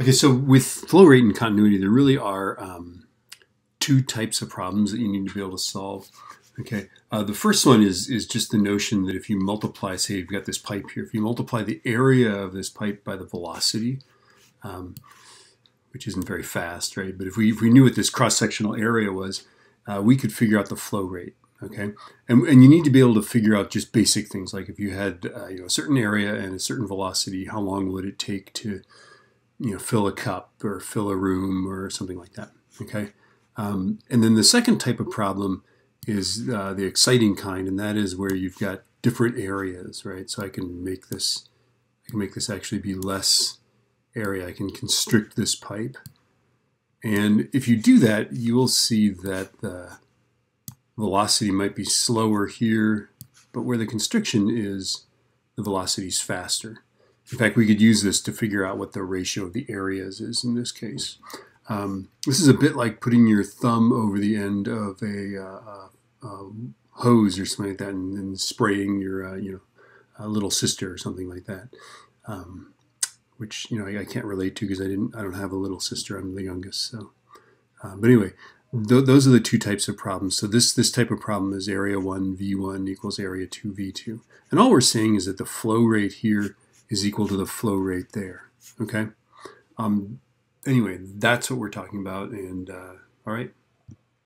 Okay, so with flow rate and continuity, there really are um, two types of problems that you need to be able to solve. Okay, uh, the first one is is just the notion that if you multiply, say you've got this pipe here, if you multiply the area of this pipe by the velocity, um, which isn't very fast, right? But if we if we knew what this cross sectional area was, uh, we could figure out the flow rate. Okay, and and you need to be able to figure out just basic things like if you had uh, you know a certain area and a certain velocity, how long would it take to you know, fill a cup or fill a room or something like that. Okay. Um, and then the second type of problem is uh, the exciting kind, and that is where you've got different areas, right? So I can make this, I can make this actually be less area. I can constrict this pipe. And if you do that, you will see that the velocity might be slower here, but where the constriction is, the velocity is faster. In fact, we could use this to figure out what the ratio of the areas is in this case. Um, this is a bit like putting your thumb over the end of a, uh, uh, hose or something like that and, and spraying your, uh, you know, little sister or something like that. Um, which, you know, I, I can't relate to because I didn't, I don't have a little sister. I'm the youngest. So, uh, but anyway, th those are the two types of problems. So this, this type of problem is area 1 V1 equals area 2 V2. And all we're saying is that the flow rate here is equal to the flow rate there. Okay. Um, anyway, that's what we're talking about. And uh, all right.